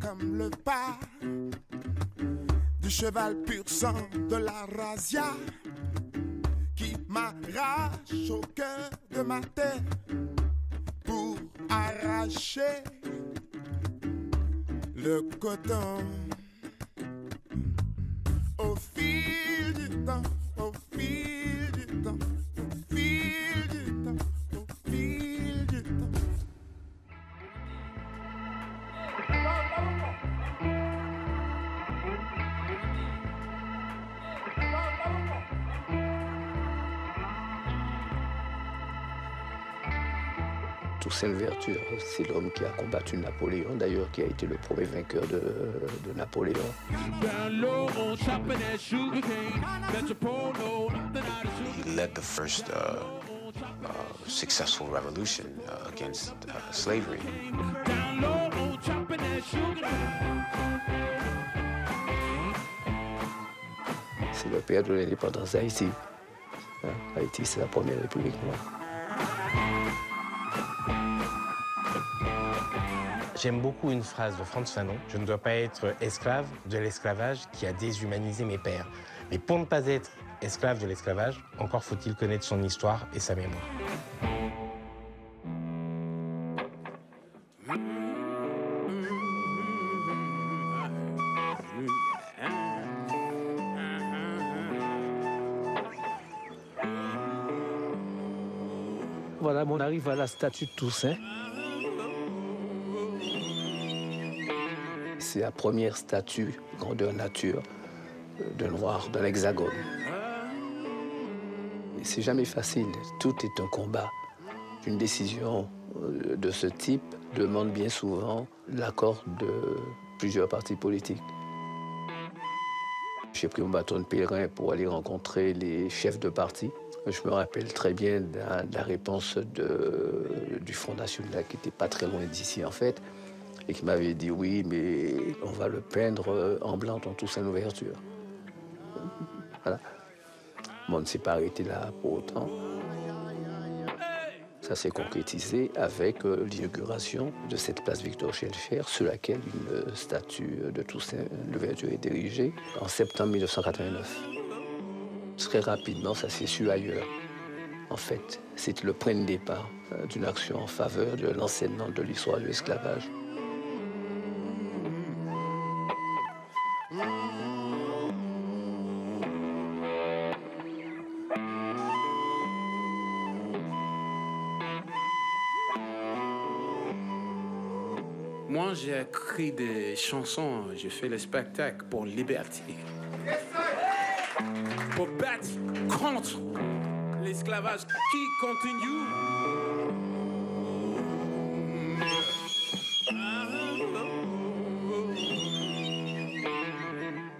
comme le pas du cheval pur sang de la razzia qui m'arrache au cœur de ma tête pour arracher le coton. Au fil du temps, Toussaint Louverture, c'est l'homme qui a combattu Napoléon, d'ailleurs qui a été le premier vainqueur de, de Napoléon. He led the first uh, uh, successful revolution uh, against uh, slavery. C'est le père de l'indépendance d'Haïti. Hein, Haïti, c'est la première république noire. J'aime beaucoup une phrase de Frantz Fanon. Je ne dois pas être esclave de l'esclavage qui a déshumanisé mes pères. Mais pour ne pas être esclave de l'esclavage, encore faut-il connaître son histoire et sa mémoire. Voilà, on arrive à la statue de Toussaint. C'est la première statue grandeur nature euh, de noir de l'hexagone. C'est jamais facile, tout est un combat. Une décision euh, de ce type demande bien souvent l'accord de plusieurs partis politiques. J'ai pris mon bâton de pèlerin pour aller rencontrer les chefs de parti. Je me rappelle très bien de la, réponse du Front National, qui n'était pas très loin d'ici en fait, et qui m'avait dit oui, mais on va le peindre euh, en blanc dans toute son ouverture. Voilà. Bon, on ne s'est pas arrêté là pour autant. Ça s'est concrétisé avec euh, l'inauguration de cette place Victor Schellcher, sur laquelle une euh, statue de Toussaint Louverture est dirigée en septembre 1989. Très rapidement, ça s'est su ailleurs. En fait, c'était le point de départ d'une action en faveur de l'enseignement de l'histoire de l'esclavage. Moi, j'ai écrit des chansons, j'ai fait le spectacle pour liberté. Pour battre contre l'esclavage qui continue.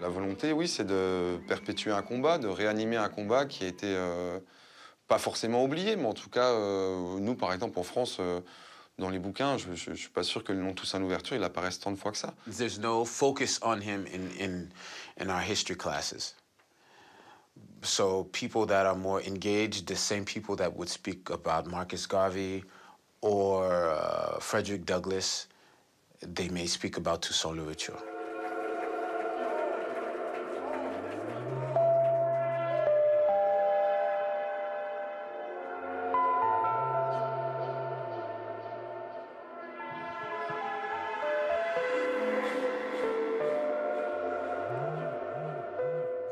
La volonté, oui, c'est de perpétuer un combat, de réanimer un combat qui a été euh, pas forcément oublié, mais en tout cas, euh, nous, par exemple, en France, euh, dans les bouquins, je, je, je suis pas sûr que le nom Toussaint Louverture, il apparaisse tant de fois que ça. There's no focus on him in, in, in our history classes. So people that are more engaged, the same people that would speak about Marcus Garvey or uh, Frederick Douglass, they may speak about Toussaint Louverture.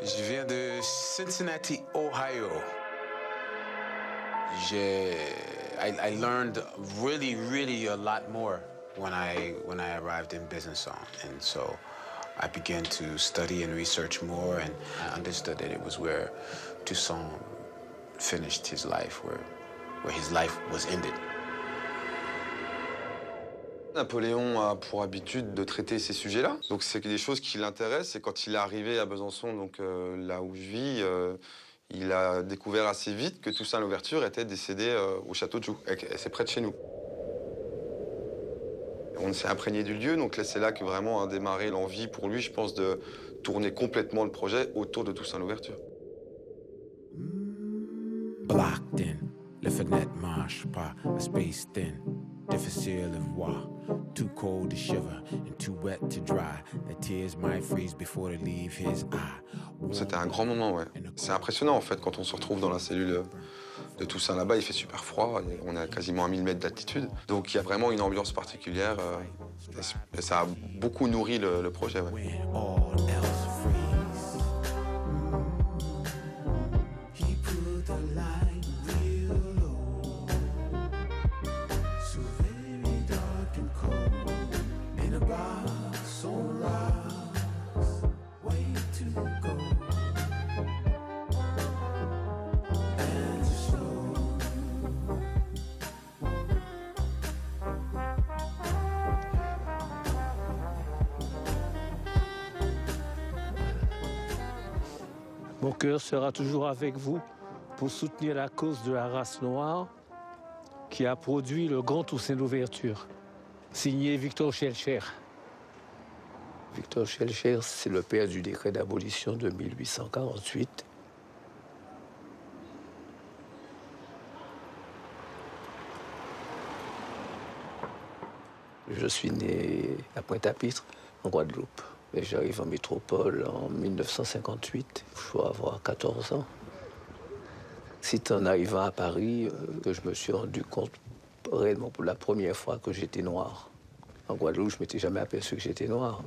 Je viens de Cincinnati, Ohio. J'ai, I, I learned really, really a lot more when I when I arrived in Business and so I began to study and research more, and I understood that it was where Toussaint finished his life, where where his life was ended. Napoléon a pour habitude de traiter ces sujets-là. Donc c'est des choses qui l'intéressent. Et quand il est arrivé à Besançon, donc euh, là où je vis, euh, il a découvert assez vite que Toussaint Louverture était décédé euh, au château de Joux. C'est près de chez nous. On s'est imprégné du lieu, donc là, c'est là que vraiment a démarré l'envie pour lui, je pense, de tourner complètement le projet autour de Toussaint Louverture. Blocked in, le fenêtre marche pas, space thin. Difficile à voir. Too cold to shiver and too wet to dry. The tears might freeze before they leave his eye. C'était un grand moment, ouais. C'est impressionnant en fait quand on se retrouve dans la cellule de Toussaint là-bas, il fait super froid, on est à quasiment à 1000 mètres d'altitude. Donc il y a vraiment une ambiance particulière euh, et ça a beaucoup nourri le, le projet. ouais. Mon cœur sera toujours avec vous pour soutenir la cause de la race noire qui a produit le grand Toussaint d'ouverture. Signé Victor Schellcher. Victor Schellcher, c'est le père du décret d'abolition de 1848. Je suis né à Pointe-à-Pitre, en Guadeloupe. Et j'arrive en métropole en 1958. Il faut avoir 14 ans. C'est en arrivant à Paris euh, que je me suis rendu compte réellement pour la première fois que j'étais noir. En Guadeloupe, je m'étais jamais aperçu que j'étais noir.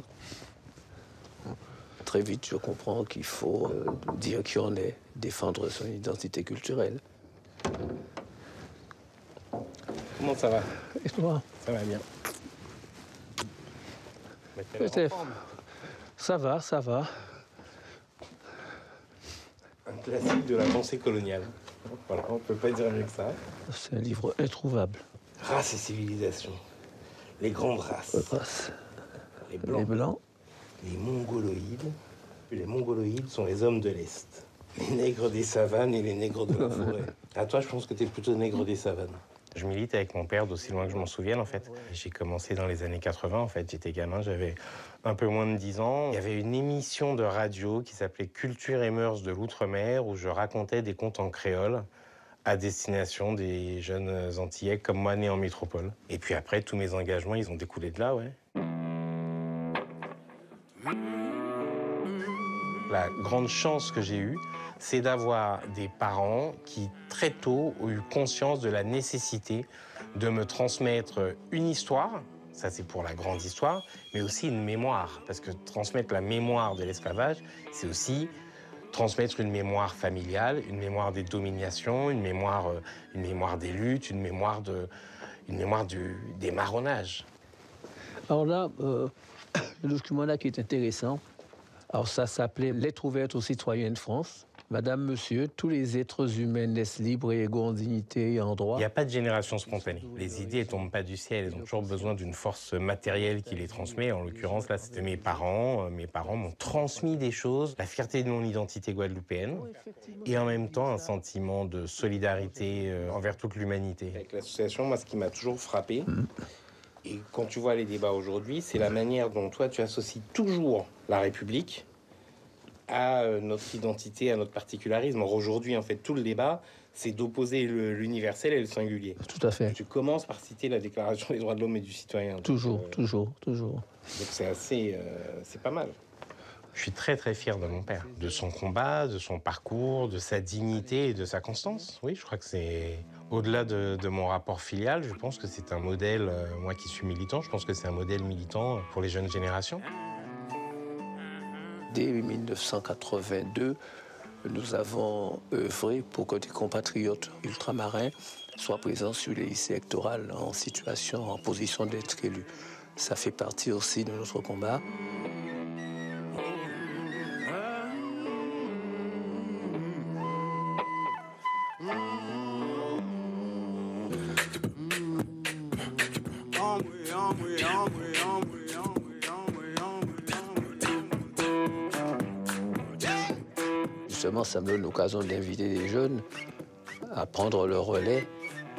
Très vite, je comprends qu'il faut euh, dire qui on est, défendre son identité culturelle. Comment ça va? Et toi? Ça va bien. Mais Ça va, ça va. Un classique de la pensée coloniale. Voilà, on peut pas dire mieux que ça. C'est un livre introuvable. Race et civilisation. Les grandes races. Les Les blancs. blancs, Les mongoloïdes. Les mongoloïdes sont les hommes de l'Est. Les nègres des savanes et les nègres de la forêt. À toi, je pense que tu es plutôt nègre des savanes. Je milite avec mon père d'aussi loin que je m'en souvienne, en fait. J'ai commencé dans les années 80, en fait. J'étais gamin, j'avais un peu moins de 10 ans. Il y avait une émission de radio qui s'appelait Culture et mœurs de l'outre-mer, où je racontais des contes en créole à destination des jeunes antillais comme moi nés en métropole. Et puis après, tous mes engagements, ils ont découlé de là, ouais. La grande chance que j'ai eue, c'est d'avoir des parents qui très tôt ont eu conscience de la nécessité de me transmettre une histoire, ça c'est pour la grande histoire, mais aussi une mémoire, parce que transmettre la mémoire de l'esclavage, c'est aussi transmettre une mémoire familiale, une mémoire des dominations, une mémoire, euh, une mémoire des luttes, une mémoire, de, une mémoire du, des marronnages. Alors là, euh, le document là qui est intéressant, alors ça s'appelait Lettre ouverte aux citoyens de France. Madame, Monsieur, tous les êtres humains naissent libres et égaux en dignité et en droit. Il n'y a pas de génération spontanée. Les idées ne tombent pas du ciel. Elles ont toujours besoin d'une force matérielle qui les transmet. En l'occurrence, là, c'était mes parents. Euh, Mes parents m'ont transmis des choses, la fierté de mon identité guadeloupéenne, et en même temps un sentiment de solidarité euh, envers toute l'humanité. Avec l'association, moi, ce qui m'a toujours frappé, et quand tu vois les débats aujourd'hui, c'est la manière dont toi, tu associes toujours la République à euh, notre identité, à notre particularisme. Or, aujourd'hui, en fait, tout le débat, c'est d'opposer l'universel et le singulier. Tout à fait. Tu commences par citer la Déclaration des droits de l'homme et du citoyen. Donc, Toujours, euh, toujours, toujours. donc c'est assez, euh, c'est pas mal. Je suis très très fier de mon père, de son combat, de son parcours, de sa dignité et de sa constance. Oui, je crois que c'est au-delà de, de mon rapport filial. Je pense que c'est un modèle, euh, moi qui suis militant, je pense que c'est un modèle militant pour les jeunes générations. Dès 1982, nous avons œuvré pour que des compatriotes ultramarins soient présents sur les listes électorales en situation, en position d'être élus. Ça fait partie aussi de notre combat. Justement, ça me donne l'occasion d'inviter les jeunes à prendre le relais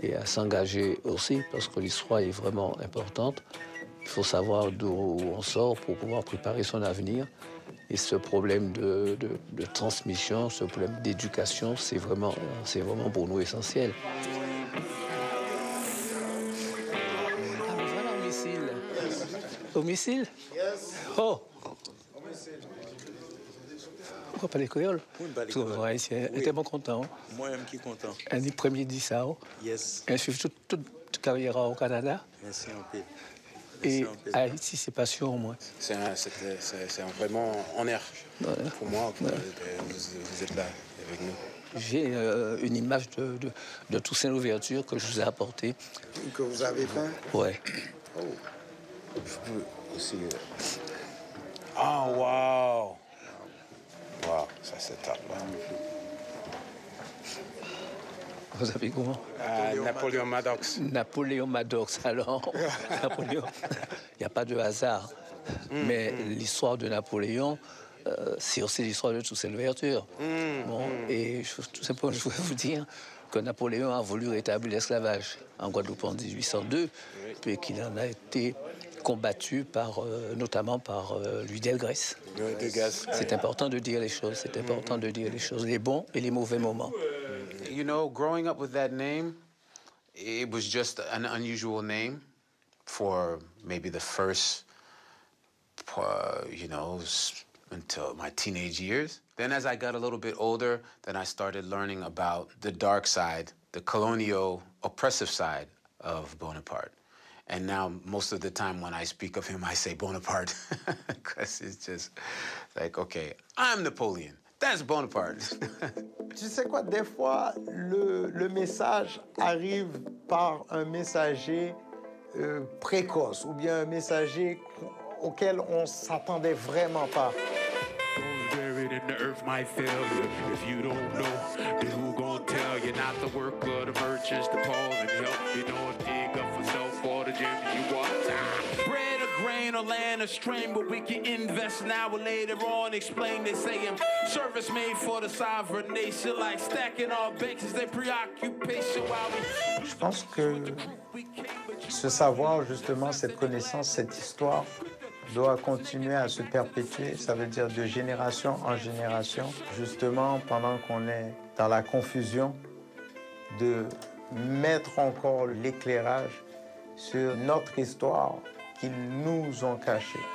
et à s'engager aussi, parce que l'histoire est vraiment importante. Il faut savoir d'où on sort pour pouvoir préparer son avenir. Et ce problème de, de- de transmission, ce problème d'éducation, c'est vraiment, c'est vraiment pour nous essentiel. Homicile Oh Pourquoi pas les créoles Oui, créoles. ouais, c'est- Oui. était bon content. Moi-même qui content. Un des premiers dit ça. Yes. Un suivi toute, toute carrière au Canada. Merci un peu. Et Merci un peu. Haïti, c'est passion au moins. C'est un- c'était- c'est- c'est un vraiment honneur pour moi vous, vous êtes là avec nous. J'ai euh, une image de, de, de Toussaint Louverture que je vous ai apportée. Que vous avez peint Ouais. Je peux aussi. euh, Oh, wow! Wow, ça c'est top. là. Vous avez comment Ah, Napoléon Maddox. Napoléon Maddox. Alors, Napoléon, il n'y a pas de hasard. Mais l'histoire de Napoléon, euh, c'est aussi l'histoire de Toussaint Louverture. Bon, et je- tout simplement, je voulais vous dire que Napoléon a voulu rétablir l'esclavage en Guadeloupe en 1802, puis qu'il en a été combattu par, euh, notamment par euh, Louis Delgrès. C'est important de dire les choses, c'est important de dire les choses, les bons et les mauvais moments. You know, growing up with that name, it was just an unusual name for maybe the first, uh, you know, s- until my teenage years. Then, as I got a little bit older, then I started learning about the dark side, the colonial oppressive side of Bonaparte. And now, most of the time when I speak of him, I say Bonaparte because it's just like, okay, I'm Napoleon. That's Bonaparte. Tu sais quoi, des fois, le, le message arrive par un messager euh, précoce ou bien un messager auquel on ne s'attendait vraiment pas. Land or stream, but we can invest now or later on. Explain they saying service made for the sovereign nation, like stacking our bases, their preoccupation while we. Je pense que ce savoir, justement, cette connaissance, cette histoire, doit continuer à se perpétuer, ça veut dire de génération en génération, justement pendant qu'on est dans la confusion, de mettre encore l'éclairage sur notre histoire qu'ils nous ont cachée.